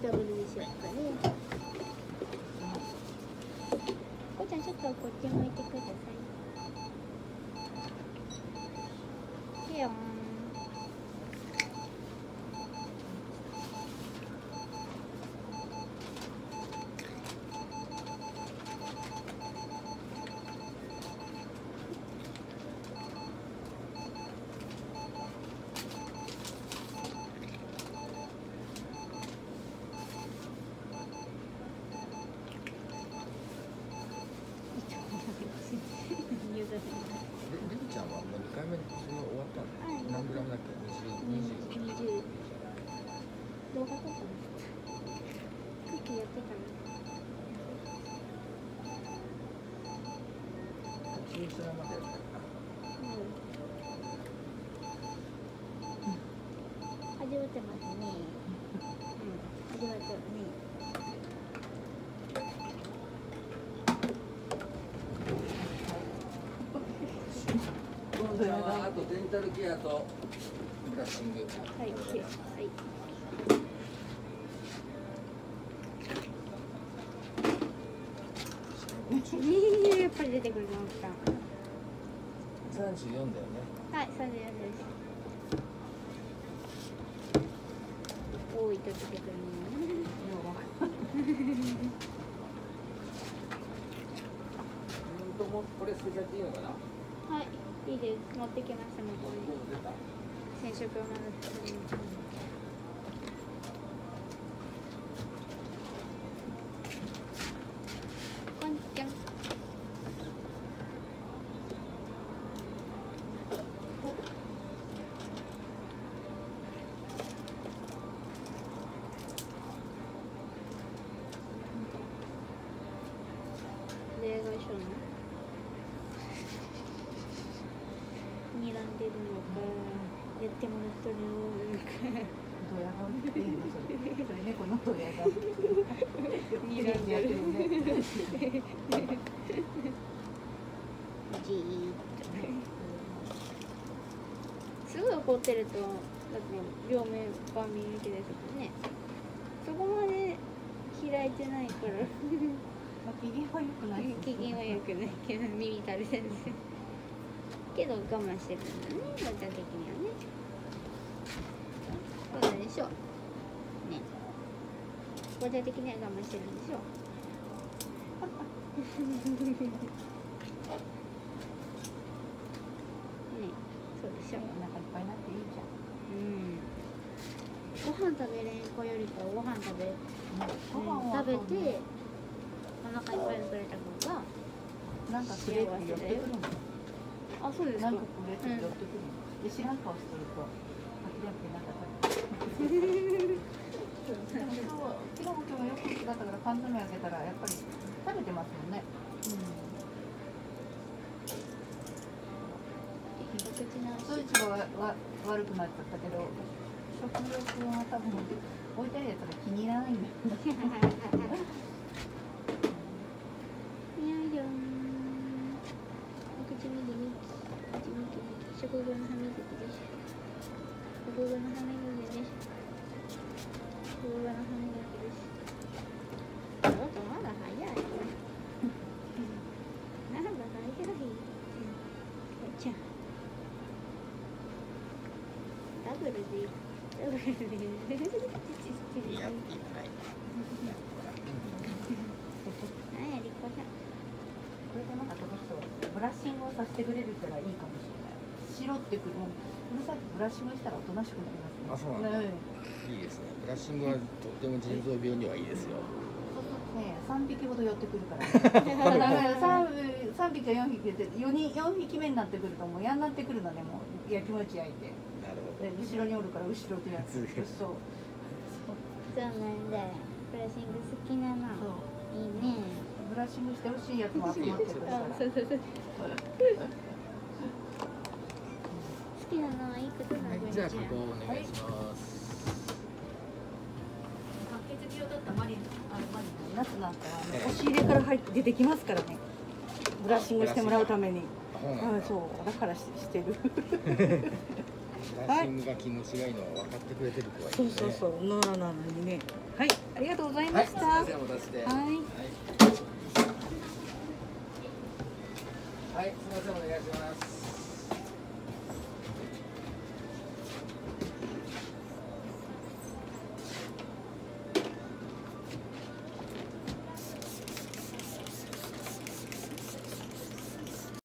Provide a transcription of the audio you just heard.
ダブルでしようかね。こちゃんちょっとこっち向いてください。ピヨ動画撮ったのクッキーやってたの途中それまでやったかうん。始まってますね。うん。始まってるね。このちゃん。はあとデンタルケアとブラッシングはいはいねえやっぱり出てくるのか34だよねはいそうです多いと出てくるねうんともこれ捨てちゃってい。いのかなはい。いいです。持ってきました。向こうに染色をまだ作りますこんちゃん例外書の睨んでるのかやってもらっとる。ドヤ顔っていうのそれそれ猫のドヤ顔綺麗にやってる。ねじーっとすごい怒ってる。とだって両面が見抜きですもんねそこまで開いてないからまあ機嫌は良くないです機嫌は良くないけど耳たる。先生けど我慢してる。んだねバちゃん的にはねしょう。ね。我慢してるんでしょ ね。そうでしょお腹いっぱいになっていいじゃん。うん。ご飯食べれん子よりかご飯食べ、ご飯は食べてお腹いっぱいにくれた方がなんかくれって寄ってくるの？あそうですか。なんかくれって寄ってくるの？で知らん顔してると昨日も今日もよくだったから缶詰あげたらやっぱり食べてますもんね。お口直し数値がわわ悪くなっちゃったけど食欲は多分置いてあるやつが気に入らないんだ食後の歯磨きで。す食後の歯磨きブラッシングをさせてくれるからいいかもしれない。白ってくるもううるさくブラッシングしたらおとなしくなりますね。あそうなんだ。ねいいですね。ブラッシングはとっても腎臓病にはいいですよね3匹ほど寄ってくるから、ね、だから 3, 3匹か4匹で4人4匹目になってくるともう嫌になってくるのねもうやきもち焼いて。なるほで後ろにおるから後ろでやってすげえ。そう。そうなんだブラッシング好きなの。そう。いいね。ブラッシングしてほしいやつも集まってくるから。あそうそうそう好きなのはいくつなはいのじゃあここお願いします。白血病だったマリンあマリン夏なんかええ押し入れから入って出てきますからね。ブラッシングしてもらうために。うなんそう。だからししてる。ブラッシングが気持ちがいいのは分かってくれてる子はいいね。そうそうそうノラなのにね。はいいました。すみませんお待たせして。はい。はい、はい、すみませんお願いします